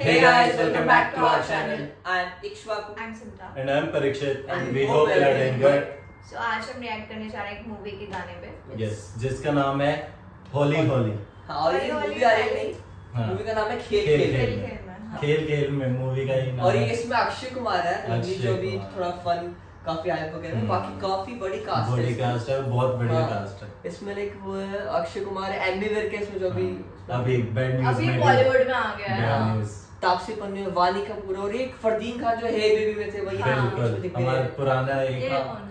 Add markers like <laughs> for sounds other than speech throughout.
Hey guys, welcome back to our channel. I'm Ikshwaku. I'm Simta. And I'm Parikshit and And we hope you are doing good. So आज हम react करने जा रहे हैं एक movie के गाने पे Yes, जिसका नाम है होली होली हाँ और ये होली मूवी आ रही होली। नहीं। मूवी का नाम है खेल खेल खेल खेल। खेल में हाँ। खेल खेल में मूवी का ही नाम और ये इसमें अक्षय कुमार है अक्षय जो भी थोड़ा फन काफ़ी हाइप वगैरह है हम्म। बाकी काफ़ी बड़ी कास्ट बड़ी है कास्ट है बहुत बढ़िया हाँ। कास्ट है इसमें लाइक वो है अक्षय कुमार एम्बी विर्क है इसमें जो भी हाँ। अभी बैड न्यूज़ अभी में भी- बॉलीवुड में आ गया है। तापसी पन्नू है, वानी कपूर और एक फरदीन खान जो है बेबी में थे वही हाँ। हमारा पुराना एक हाँ। है?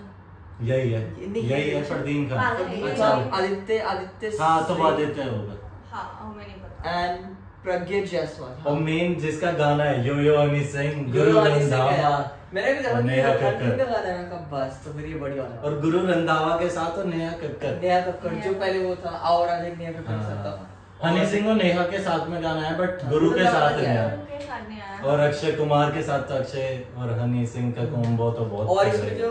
यही है यही है। है फरदीन खान हाँ, अच्छा अच्छा आदित्य आदित्य हाँ तो आदित्य होगा हाँ हमें नहीं पता एंड प्रज्ञा जायसवाल और मेन जिसका गाना है यो यो हनी सिंह गुरु है। रंधावा मैंने भी देखा नेहा कक्कर। का गाना है मैंने बस तो फिर ये बढ़िया वाला और गुरु रंधावा के साथ और नेहा कक्कर नेहा कक्कर जो पहले वो था आओ राजा नेहा कक्कर साथ था हाँ। हनी सिंह और नेहा के साथ में गाना है बट गुरु गुरु के साथ क्या नहीं उनके साथ नहीं आया। और अक्षय कुमार के साथ तो अक्षय और हनी सिंह का कॉम्बो तो बहुत और तगड़ा इसमें जो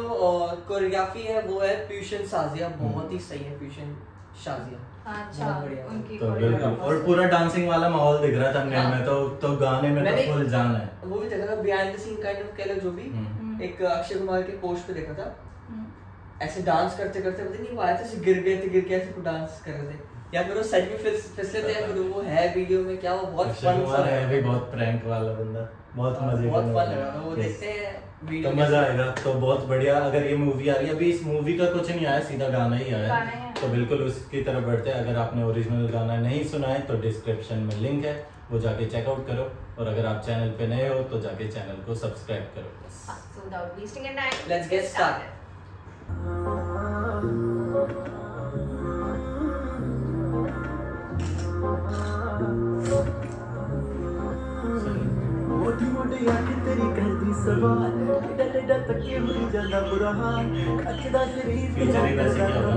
कोरियोग्राफी है वो है प्यूशन साजिया बहुत ही सही है प्यूशन शाजिया हाँ, अच्छा बहुत बढ़िया। उनकी तो बिल्कुल और पूरा डांसिंग वाला माहौल दिख रहा था हमने हाँ। में तो तो गाने में तो फुल जान है। वो भी देखा था behind the scene kind of कह लो जो भी। हम्म। हम्म, एक अक्षय कुमार के पोस्ट पे देखा था। हम्म। ऐसे डांस करते करते पता नहीं वो था ऐसे गिर गए थे गिर के ऐसे डांस कर रहे थे। या फिर वो सच में फिस फिसले थे या फिर वो है वीडियो में क्या वो बहुत फन कुमार है भी बहुत प्रैंक वाला बंदा बहुत मज़े बहुत फन वाला लगा वो देखते हैं वीडियो तो मज़ा आएगा तो बहुत बढ़िया अगर ये मूवी आ रही है अभी इस मूवी का कुछ नहीं आया सीधा गाना ही आया। ही है। तो बिल्कुल उसकी तरफ़ बढ़ते हैं अगर आपने ओरिजिनल गाना नहीं सुना है तो डिस्क्रिप्शन में लिंक है वो जाके चेकआउट करो और अगर आप चैनल पे नए हो तो जाके चैनल को सब्सक्राइब करो। हाँ, so without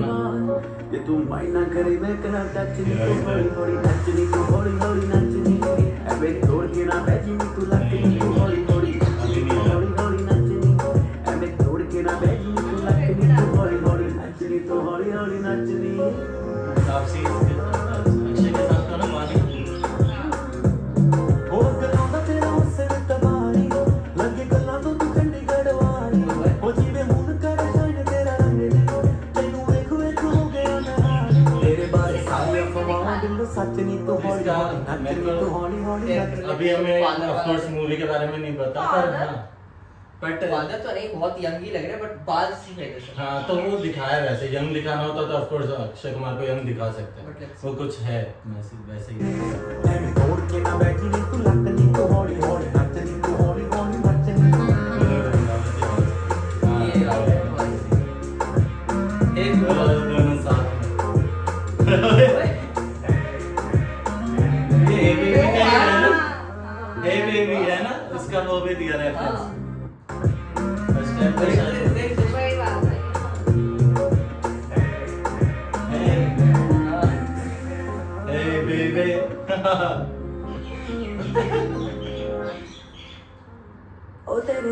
ना? ये तू मायना करे मैं करा टच नी तू हौली हौली नचनी तू हौली हौली नचनी एवे तोड़ अभी हमें कोर्स मूवी के बारे में नहीं पता पर बट फादर हाँ। uh, तो नहीं बहुत यंग ही लग रहे बट बाल सी है हाँ तो वो दिखाया वैसे यंग दिखाना होता तो ऑफकोर्स uh, अक्षय कुमार को यंग दिखा सकते हैं। वो कुछ है वैसे ही। हाँ, एक दोनों साथ में। <laughs>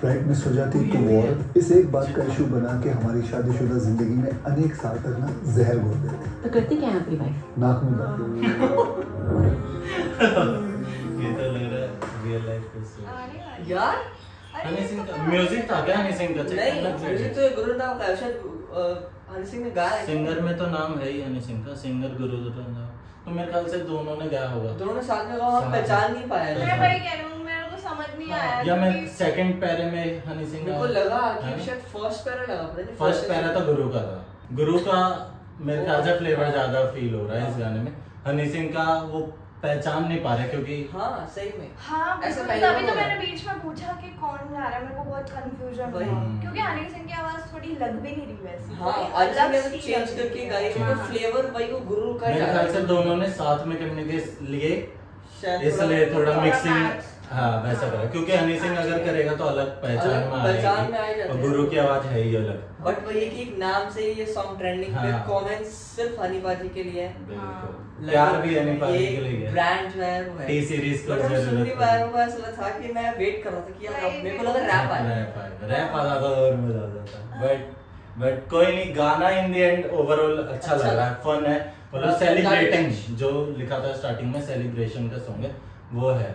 फ़्लाइट मिस हो जाती तो वॉर इस एक बात का इशू बना के हमारी शादीशुदा ज़िंदगी में अनेक साल तक ना जहर घोल देते तो करती क्या है आपकी वाइफ नाक में दर्द <laughs> ये तो लग रहा है रियल लाइफ का story। आने वाली यार हनी सिंह का म्यूज़िक था क्या हनी सिंह का नहीं मुझे तो गुरु नाम का शायद हनी सिंह ने गाया है। सिंगर में तो नाम है ही हनी सिंह का सिंगर गुरु तो मेरे ख्याल से दोनों ने गाया होगा। दोनों ने साथ में गाया हम। पहचान नहीं पाया मैं। वही कह रही हूँ समझ नहीं हाँ। आया या मैं सेकंड पैरे में हनी सिंह मेरे को लगा कि शायद फ़र्स्ट पैरा लगा पता नहीं फ़र्स्ट पैरा तो गुरु का था गुरु का मेरे ख्याल से फ्लेवर हाँ। ज़्यादा फील हो रहा है इस गाने में हनी सिंह का वो पहचान नहीं पा रहे क्योंकि हाँ सही में हाँ ऐसा तभी तो मैंने बीच में पूछा कि कौन गा रहा है मेरे को बहुत कंफ्यूजन। हुआ क्योंकि हनी सिंह की आवाज़ थोड़ी लग भी नहीं रही वैसी हाँ अलग चेंज करके गाई है। क्योंकि हाँ। फ्लेवर वही वो गुरु का मेरे ख्याल से दोनों ने साथ में करने के लिए इसलिए थोड़ा मिक्सिंग। हाँ वैसा करा। क्योंकि हनी सिंह अगर करेगा तो अलग पहचान अलग में पहचान में आ ही और गुरु की आवाज़ है ही अलग। बट वही कि एक नाम से ही ये सॉन्ग ट्रेंडिंग पे हाँ। कमेंट्स सिर्फ़ हनी बाजी के लिए है। बिल्कुल। प्यार भी हनी पाजी के लिए है। ब्रांड जो है वो है। टी सीरीज़ को ज़रूरत नहीं पाए मेरे ऐसा था कि मैं वेट कर रहा था कि यार मेरे को लगा रैप आएगा रैप आएगा रैप आ जाता और मज़ा आ जाता। बट बट कोई नहीं गाना इन द एंड ओवरऑल अच्छा लग अच्छा। रहा है फन है। मतलब हाँ, सेलिब्रेटिंग जो लिखा था स्टार्टिंग में सेलिब्रेशन का सॉन्ग है वो है।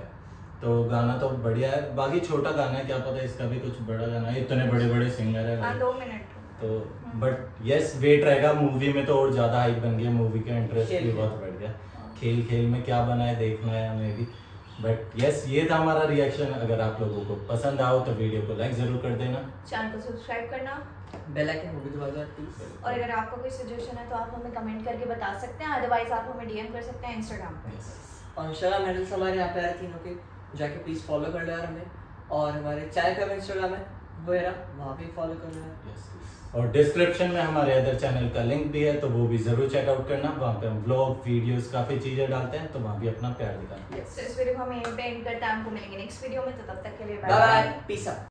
तो गाना तो बढ़िया है। बाकी छोटा गाना है क्या पता इसका भी कुछ बड़ा गाना है। इतने बड़े बड़े सिंगर है हाँ दो मिनट। तो बट यस वेट रहेगा। मूवी में तो और ज़्यादा हाइप बन गया। मूवी का इंटरेस्ट भी बहुत बढ़ गया। खेल खेल में क्या बना है देखना है हमें भी। बट यस ये था हमारा रिएक्शन अगर आप लोगों को पसंद आओ तो वीडियो को लाइक ज़रूर कर देना। चैनल को सब्सक्राइब करना। बेल आइकन होगी दबा दो प्लीज़ और अगर आपका कोई सजेशन है तो आप हमें कमेंट करके बता सकते हैं। अदरवाइज़ आप हमें डीएम कर सकते हैं इंस्टाग्राम पे। और इंस्टाग्राम हैंडल्स हमारे यहाँ पे आ रहे तीनों के। जाके प्लीज़ फॉलो कर लो यार हमें और हमारे चैनल का भी इंस्टाग्राम है वगैरह वहाँ भी फॉलो कर लो यार Yes. और डिस्क्रिप्शन में हमारे अदर चैनल का लिंक भी है तो वो भी ज़रूर चेकआउट करना। वहाँ पे हम ब्लॉग वीडियोस काफ़ी चीज़ें डालते हैं तो वहाँ भी अपना प्यार दिखाना। तो इस वीडियो को हम यहीं पे एंड करते हैं। आपको मिलेंगे नेक्स्ट वीडियो में तो तब तक के लिए बाय बाय पीस आउट